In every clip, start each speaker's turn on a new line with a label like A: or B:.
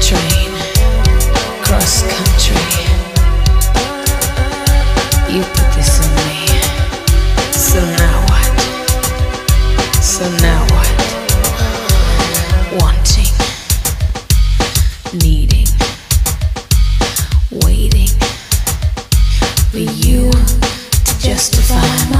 A: train, cross country. You put this on me. So now what? So now what? Wanting, needing, waiting for you to justify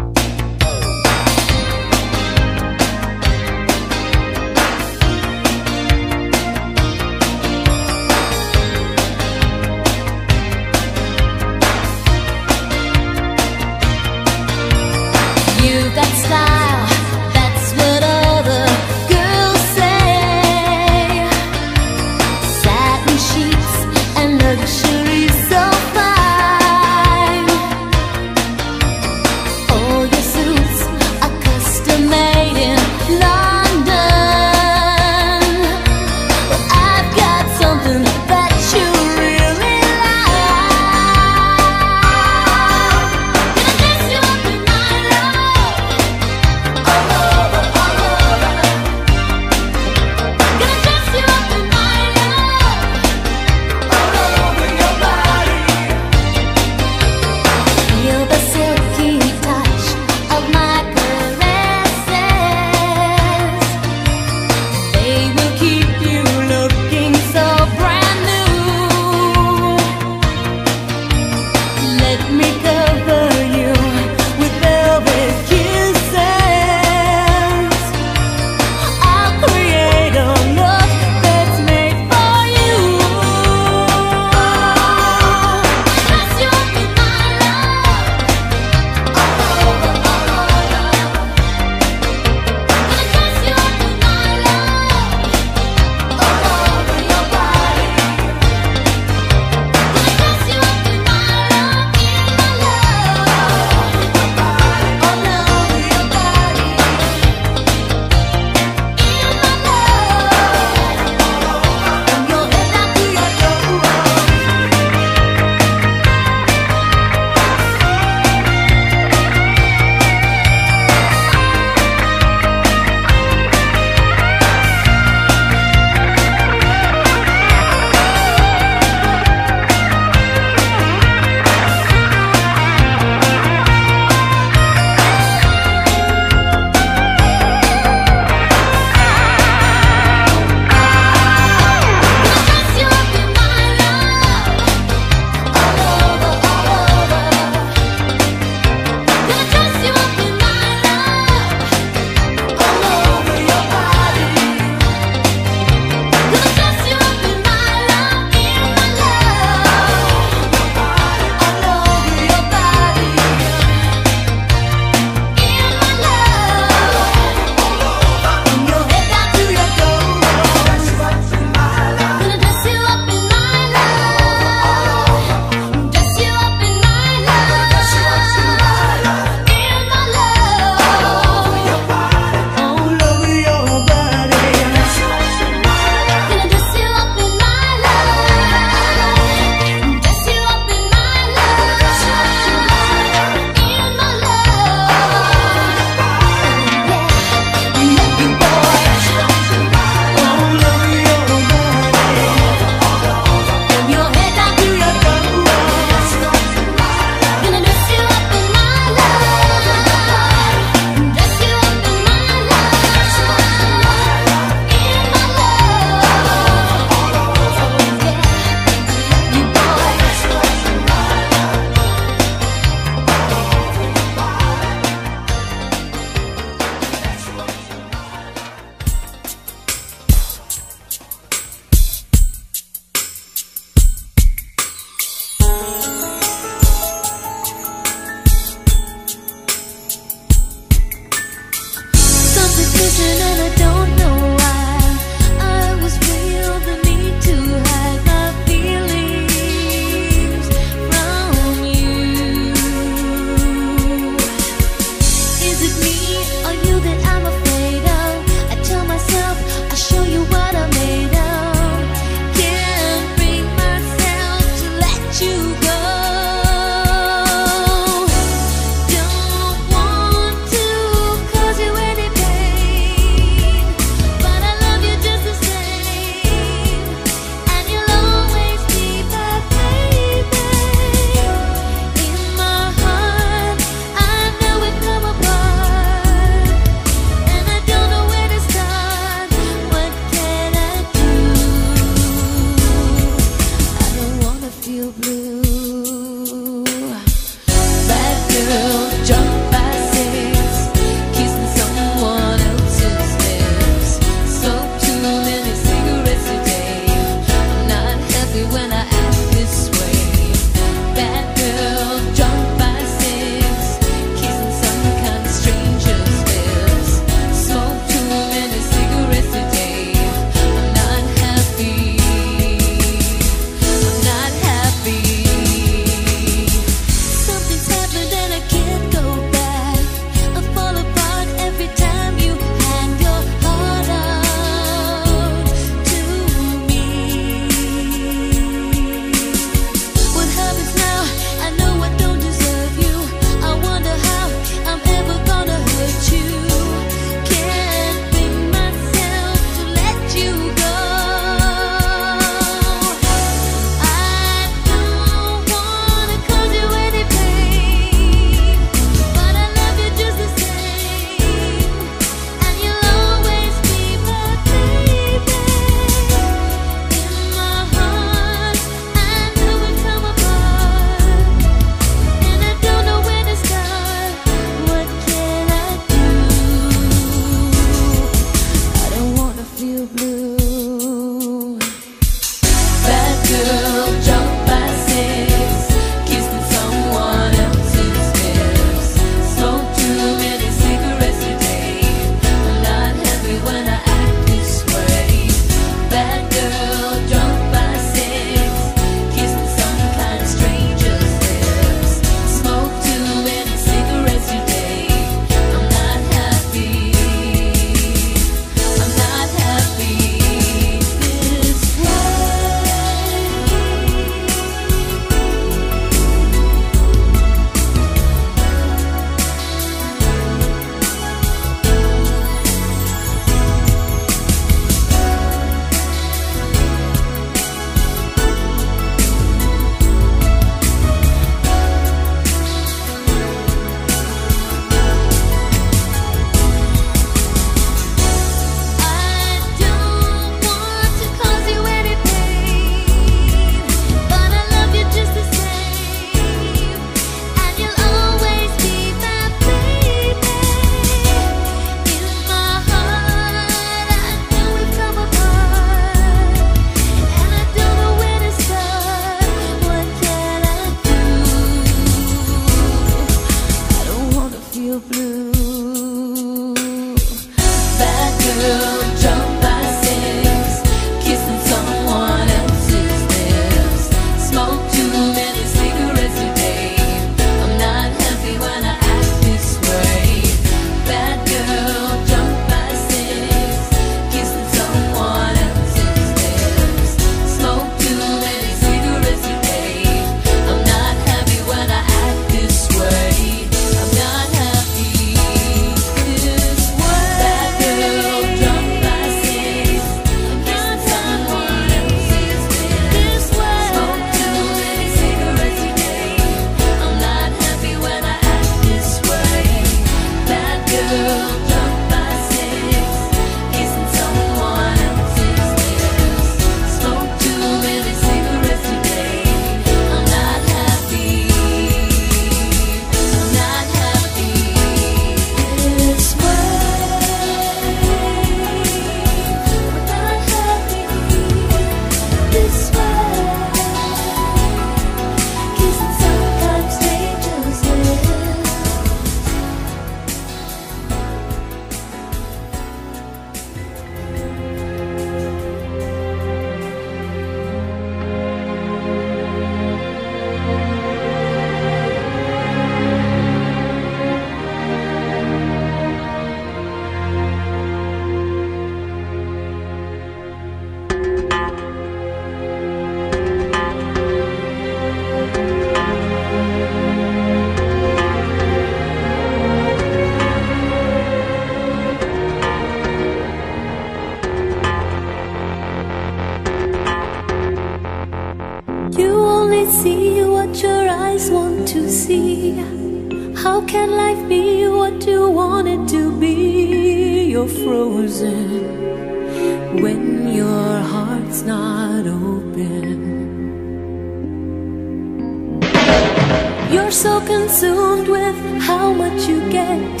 B: so consumed with how much you get.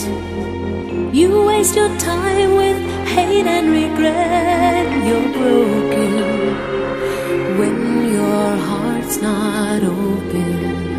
B: You waste your time with hate and regret. You're broken when your heart's not open.